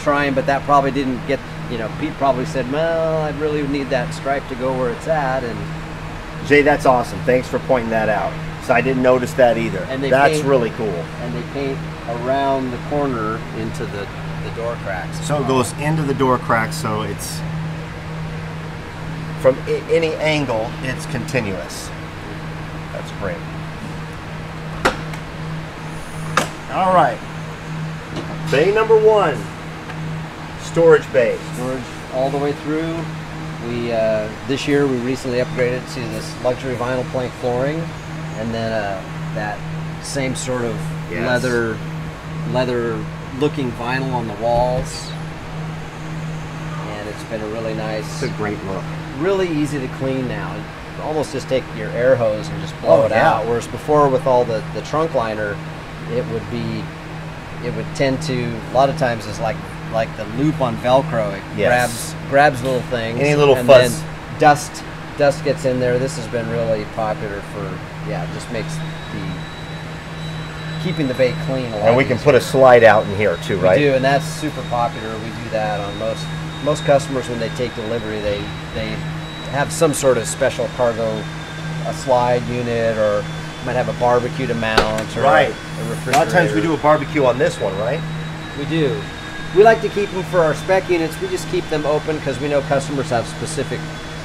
try and, but that probably didn't get, you know, Pete probably said, well, I really need that stripe to go where it's at. And Jay, that's awesome. Thanks for pointing that out. So I didn't notice that either. And they that's paint- really cool. and they paint around the corner into the, the door cracks. So it goes into the door cracks, so it's from any angle, it's continuous. That's great. All right. Bay number one, storage bay. storage all the way through. We uh, this year we recently upgraded to this luxury vinyl plank flooring, and then uh, that same sort of Yes. leather leather looking vinyl on the walls. And it's been a really nice, It's a great look. really easy to clean now. Almost just take your air hose and just blow Oh, it yeah. out. Whereas before, with all the the trunk liner, it would be, it would tend to a lot of times it's like like the loop on Velcro. It Yes. grabs grabs little things. Any little and fuzz. Then dust dust gets in there. This has been really popular for yeah, just makes the keeping the bay clean. A lot And we can easier. put a slide out in here too, right? We do, and that's super popular. We do that on most most customers when they take delivery. They they have some sort of special cargo, a slide unit, or might have a barbecue to mount, or Right. a, a A lot of times we do a barbecue on this one, right? We do. We like to keep them for our spec units. We just keep them open because we know customers have specific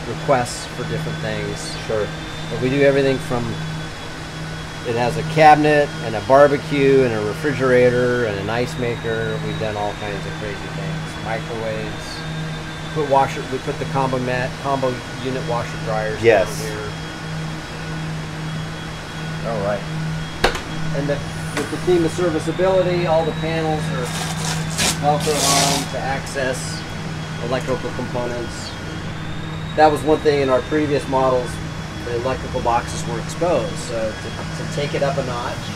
requests for different things. Sure. But we do everything from it has a cabinet and a barbecue and a refrigerator and an ice maker. We've done all kinds of crazy things. Microwaves. Put washer. We put the combo mat, combo unit washer dryers Yes. here. All right. And the, with the theme of serviceability, all the panels are Velcro on to access electrical components. That was one thing in our previous models. The electrical boxes were exposed, so to, to take it up a notch,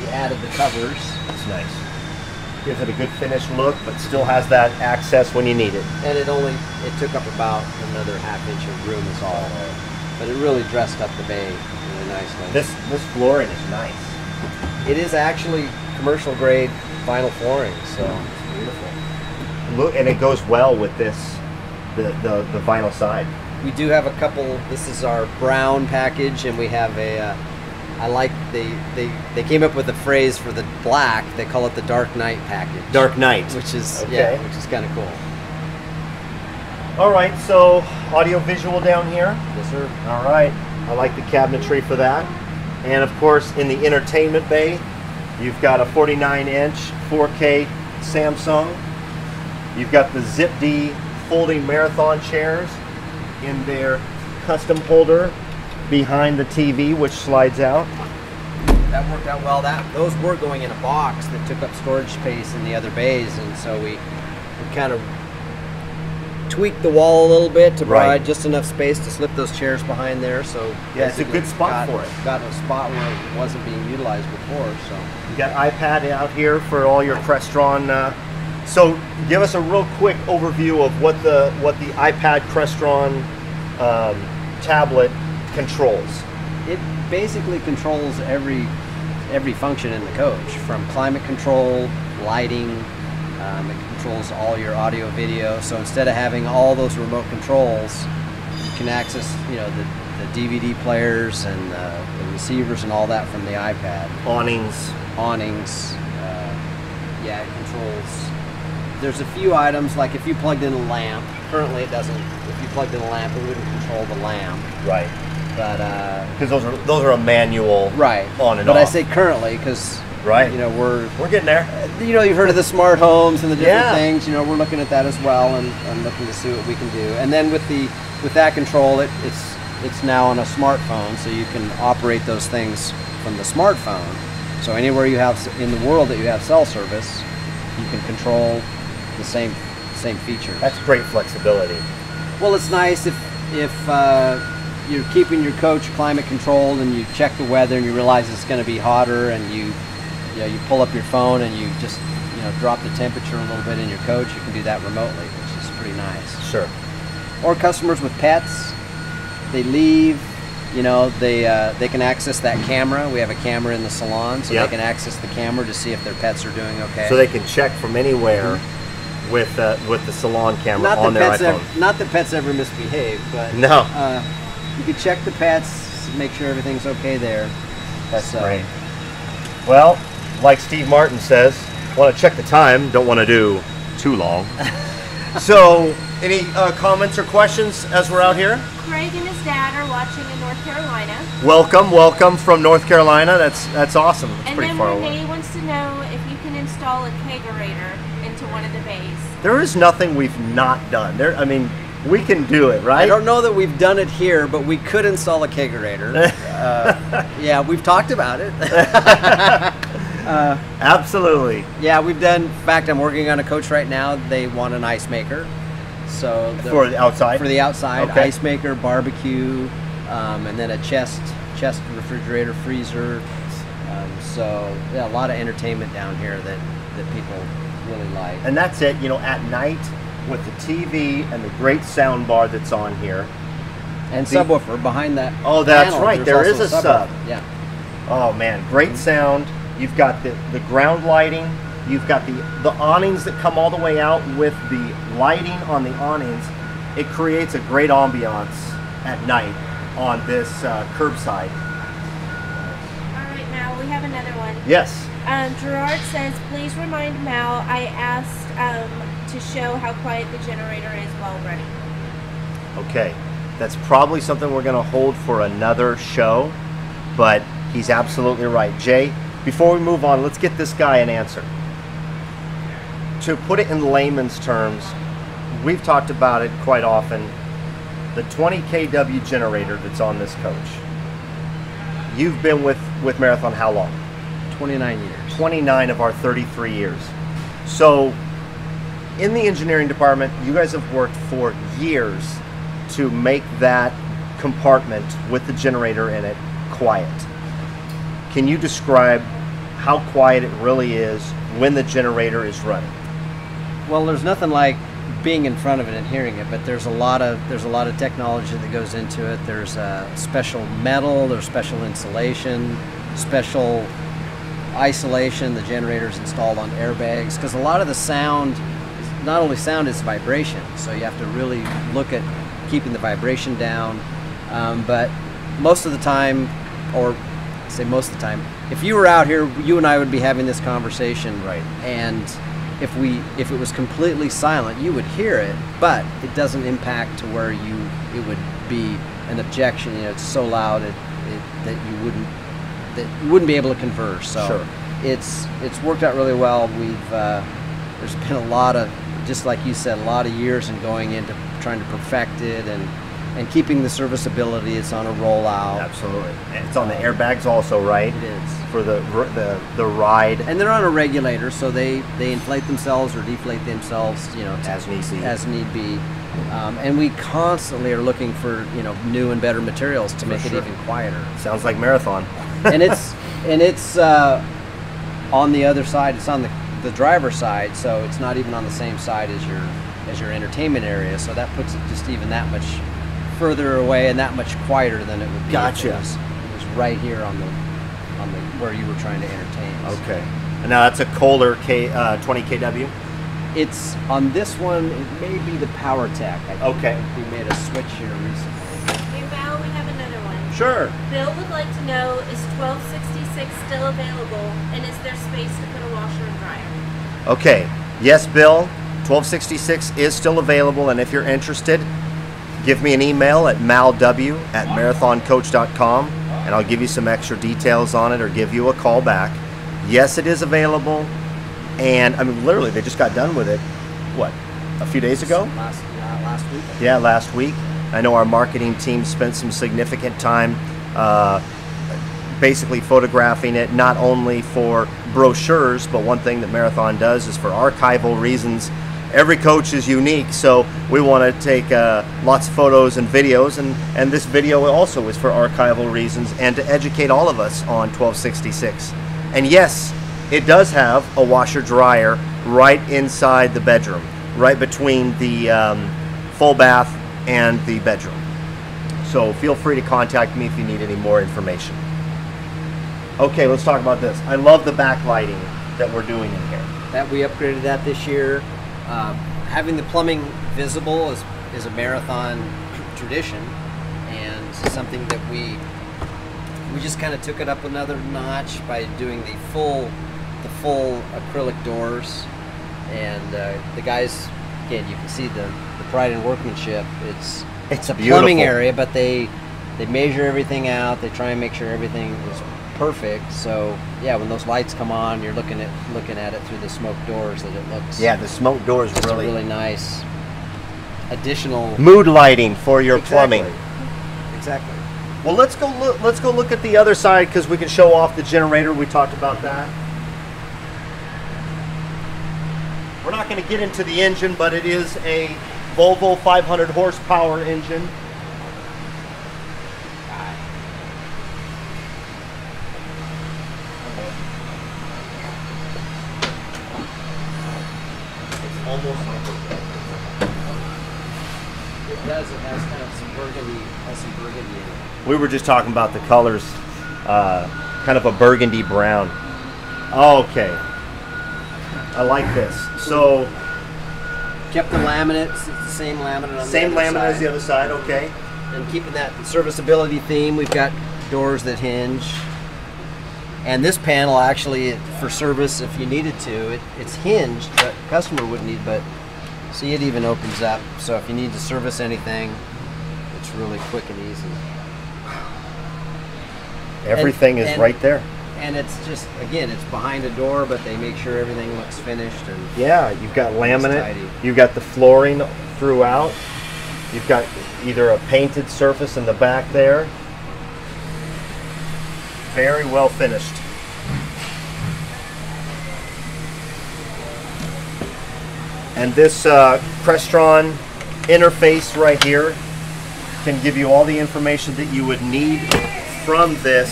we added the covers. It's nice. Gives it a good finished look, but still has that access when you need it. And it only it took up about another half inch of room is all, but it really dressed up the bay really nicely. This this flooring is nice. it is actually commercial grade vinyl flooring, so It's beautiful. Look, and it goes well with this, the the, the vinyl side. We do have a couple. This is our brown package, and we have a. Uh, I like they they they came up with a phrase for the black. They call it the Dark Knight package. Dark Knight. which is Okay. yeah, which is kind of cool. All right, so audio visual down here. Yes, sir. All right, I like the cabinetry for that. And of course, in the entertainment bay, you've got a 49 inch 4K Samsung. You've got the Zip D folding marathon chairs in their custom holder behind the TV, which slides out. That worked out well. That those were going in a box that took up storage space in the other bays, and so we we kind of tweaked the wall a little bit to Right. provide just enough space to slip those chairs behind there. So Yeah, it's a good spot got- for it. Got a spot where it wasn't being utilized before. So. You got iPad out here for all your Crestron. Uh, so, give us a real quick overview of what the what the iPad Crestron um, tablet controls. it basically controls every every function in the coach from climate control lighting um, controls all your audio video so instead of having all those remote controls you can access you know the, the dvd players and uh, the receivers and all that from the ipad Awnings. awnings uh, yeah it controls there's a few items like if you plugged in a lamp currently it doesn't if you plugged in a lamp it wouldn't control the lamp Right. but uh, Because those are those are a manual. Right. On and but I say currently because Right. you know we're We're getting there. you know you've heard of the smart homes and the different Yeah. things. You know we're looking at that as well and, and looking to see what we can do. And then with the with that control, it, it's it's now on a smartphone, so you can operate those things from the smartphone. So anywhere you have in the world that you have cell service, you can control the same same features. That's great flexibility. Well, it's nice if if uh, you're keeping your coach climate controlled and you check the weather and you realize it's going to be hotter and you you, know, you pull up your phone and you just you know drop the temperature a little bit in your coach. You can do that remotely, which is pretty nice. Sure. Or customers with pets, they leave. You know, they uh, they can access that camera. We have a camera in the salon, so Yep. they can access the camera to see if their pets are doing okay. So they can check from anywhere with uh, with the salon camera not on that their pets iPhone. ever, not that pets ever misbehave, but No. uh, you can check the pets, make sure everything's okay there. That's So- great. Well, like Steve Martin says, want to check the time, don't want to do too long. (laughs) so, any uh, comments or questions as we're out here? Craig and his dad are watching in North Carolina. Welcome, welcome from North Carolina. That's that's awesome. It's and pretty then far Renee away. wants to know if you can install a kegerator into one of the bays. There is nothing we've not done. There, I mean, we can do it, right? I don't know that we've done it here, but we could install a kegerator. (laughs) uh, yeah, we've talked about it. (laughs) Absolutely. yeah, we've done. In fact, I'm working on a coach right now. They want an ice maker, So the, For the outside? for the outside, Okay. ice maker, barbecue, um, and then a chest chest refrigerator freezer. Um, so yeah, a lot of entertainment down here that that people really like. And that's it, you know, at night with the TV and the great sound bar that's on here. And the- subwoofer behind that. Oh, that's panel, right, there is a sub. Yeah. Oh man, great sound. You've got the, the ground lighting. You've got the, the awnings that come all the way out with the lighting on the awnings. It creates a great ambiance at night on this uh, curbside. All right, Mal, we have another one. Yes. Um, Gerard says, please remind Mal I asked um, to show how quiet the generator is while running. Okay. That's probably something we're going to hold for another show, but he's absolutely right. Jay, before we move on, let's get this guy an answer. To put it in layman's terms, we've talked about it quite often. The 20 kW generator that's on this coach. You've been with, with Marathon how long? 29 years. 29 of our 33 years. So, in the engineering department, you guys have worked for years to make that compartment with the generator in it quiet. Can you describe how quiet it really is when the generator is running? Well, there's nothing like being in front of it and hearing it, but there's a lot of there's a lot of technology that goes into it. There's uh, special metal, there's special insulation, special isolation. The generator's installed on airbags because a lot of the sound, not only sound, it's vibration. So you have to really look at keeping the vibration down. Um, but most of the time, or say most of the time, if you were out here, you and I would be having this conversation, Right. And if we if it was completely silent, you would hear it, but it doesn't impact to where you it would be an objection. You know, it's so loud it, it, that you wouldn't that you wouldn't be able to converse. So Sure. it's it's worked out really well. We've uh, there's been a lot of just like you said, a lot of years in going into trying to perfect it and and keeping the serviceability. It's on a rollout. Absolutely. And it's on the airbags also, right? It is. For the the the ride. and they're on a regulator, so they they inflate themselves or deflate themselves, you know, As need be. As need be. Um, and we constantly are looking for you know new and better materials to make sure. it even quieter. Sounds like marathon. and (laughs) it's and it's uh, on the other side. It's on the the driver's side, so it's not even on the same side as your as your entertainment area. So that puts it just even that much further away and that much quieter than it would be. Gotcha. It was, it was right here on the on the where you were trying to entertain. Okay. And now that's a Kohler K uh, 20 kW. It's on this one. It may be the PowerTech. I think Okay. We made a switch here recently. Hey, Mal, we have another one. Sure. Bill would like to know is 1266 still available and is there space to put a washer and dryer? Okay. Yes, Bill. 1266 is still available, and if you're interested, give me an email at malw at marathoncoach.com, and I'll give you some extra details on it or give you a call back. Yes, it is available, and I mean, literally, they just got done with it. What? A few days ago? Last uh, last week. Yeah, last week. I know our marketing team spent some significant time uh, basically photographing it, not only for brochures, but one thing that Marathon does is for archival reasons. Every coach is unique, so we want to take uh, lots of photos and videos, and, and this video also is for archival reasons and to educate all of us on 1266. And yes, it does have a washer dryer right inside the bedroom, right between the um, full bath and the bedroom. So feel free to contact me if you need any more information. Okay, let's talk about this. I love the backlighting that we're doing in here. that we upgraded that this year. Um, having the plumbing visible is, is a marathon tradition and something that we we just kind of took it up another notch by doing the full the full acrylic doors. And uh, the guys again you can see the, the pride in workmanship. It's It's a plumbing area but they they measure everything out. They try and make sure everything is perfect so yeah when those lights come on you're looking at looking at it through the smoke doors that it looks Yeah, the smoke doors really, really nice additional mood lighting for your plumbing. Exactly. exactly Well, let's go look. Let's go look at the other side because we can show off the generator. We talked about that. We're not going to get into the engine, but it is a Volvo 500 horsepower engine. It's almost like a It does. It has kind of some burgundy, has some burgundy in it. We were just talking about the colors, uh, kind of a burgundy brown. Okay, I like this. So Kept the laminate. It's the same laminate on same the other laminate as side. the other side. Okay. And keeping that serviceability theme, we've got doors that hinge. And this panel actually, for service, if you needed to, it, it's hinged, but customer wouldn't need. But see, it even opens up. So if you need to service anything, it's really quick and easy. Everything is and- right there. And it's just again, it's behind a door, but they make sure everything looks finished and Yeah, you've got laminate. tidy. You've got the flooring throughout. You've got either a painted surface in the back there. Very well finished. And this uh, Crestron interface right here can give you all the information that you would need from this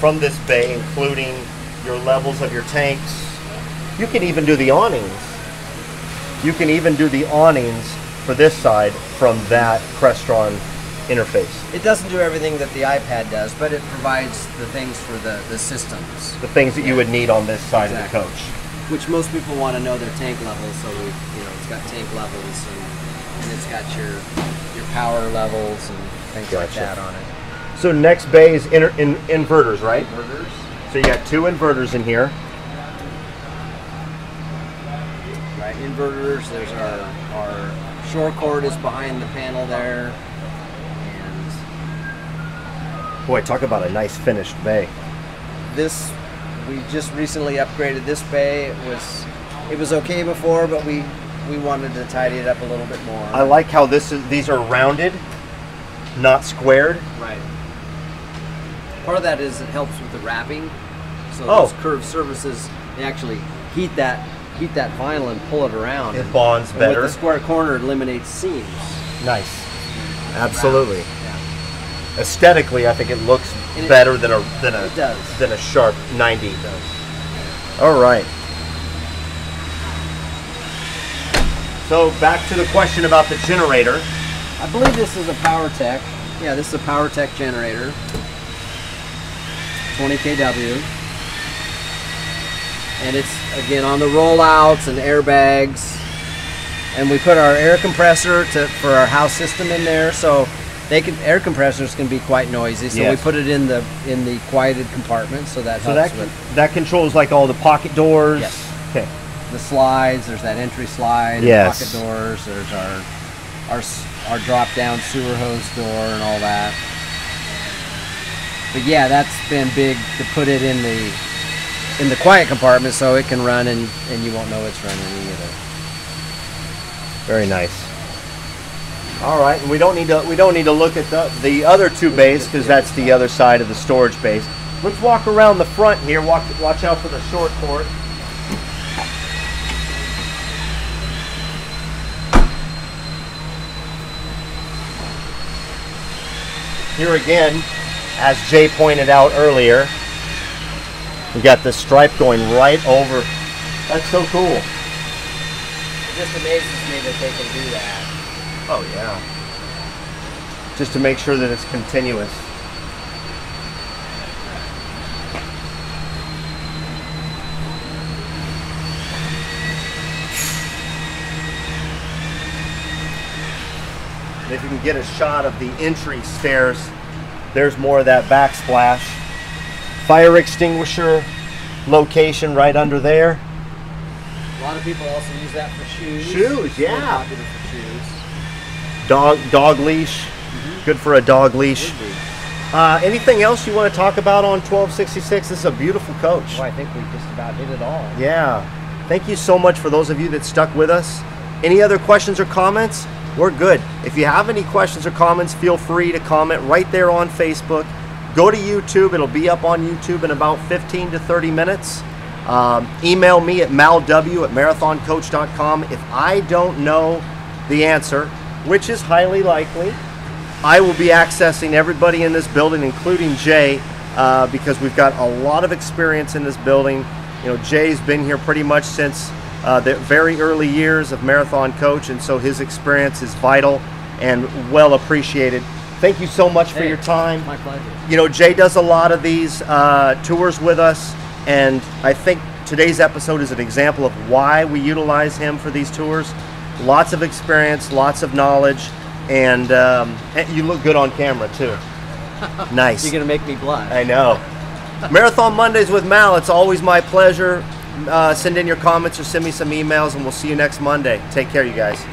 from this bay, including your levels of your tanks. You can even do the awnings. You can even do the awnings for this side from that Crestron interface. it doesn't do everything that the iPad does, but it provides the things for the, the systems. The things that you would need on this side Exactly. of the coach. which most people want to know their tank levels. So we, you know, it's got tank levels and, and it's got your your power levels and things like that on it. So next bay is inter- in- inverters, right? Inverters. So you got two inverters in here. Right, inverters. There's our our shore cord is behind the panel there, and Boy, talk about a nice finished bay. this we just recently upgraded this bay. It was it was okay before, but we we wanted to tidy it up a little bit more. I like how this is these are rounded, not squared. Right. Part of that is it helps with the wrapping. So Oh. those curved surfaces, they actually heat that heat that vinyl and pull it around. It bonds and better. With the square corner, it eliminates seams. Nice. Absolutely. Yeah. Aesthetically, I think it looks it- better than a than a than a sharp 90. It does. All right. So back to the question about the generator. I believe this is a PowerTech. Yeah, this is a PowerTech generator. 20 kW. And it's again on the rollouts and airbags. And we put our air compressor to for our house system in there, so they can air compressors can be quite noisy. So Yes. we put it in the in the quieted compartment, so that So that that controls like all the pocket doors. Yes. Okay. the slides. There's that entry slide, Yes. pocket doors. There's our our our drop down sewer hose door and all that. But yeah, that's been big to put it in the in the quiet compartment so it can run and and you won't know it's running either. Very nice. All right, and we don't need to we don't need to look at the the other two bays because that's the other side of the storage base. Let's walk around the front here. Walk, watch out for the short cord. Here again, as Jay pointed out earlier, we got the stripe going right over. That's so cool. It just amazes me that they can do that. Oh yeah. Just to make sure that it's continuous. If you can get a shot of the entry stairs, there's more of that backsplash. Fire extinguisher location right under there. A lot of people also use that for shoes. Shoes, yeah. shoes. Dog dog leash. Good for a dog leash. Uh, anything else you want to talk about on 1266? This is a beautiful coach. Well, I think we just about hit it all. Yeah. Thank you so much for those of you that stuck with us. Any other questions or comments? We're good. If you have any questions or comments, feel free to comment right there on Facebook. Go to YouTube. It'll be up on YouTube in about 15 to 30 minutes. Um, email me at malw at marathoncoach.com. If I don't know the answer, which is highly likely, I will be accessing everybody in this building, including Jay, uh, because we've got a lot of experience in this building. You know, Jay's been here pretty much since uh, the very early years of Marathon Coach, and so his experience is vital and well appreciated. Thank you so much for Hey, your time. My pleasure. You know, Jay does a lot of these uh, tours with us, and I think today's episode is an example of why we utilize him for these tours. Lots of experience, lots of knowledge, and, um, and you look good on camera too. (laughs) nice. You're gonna make me blush. I know. Marathon Mondays with Mal. It's always my pleasure. Uh, send in your comments or send me some emails, and we'll see you next Monday. Take care, you guys.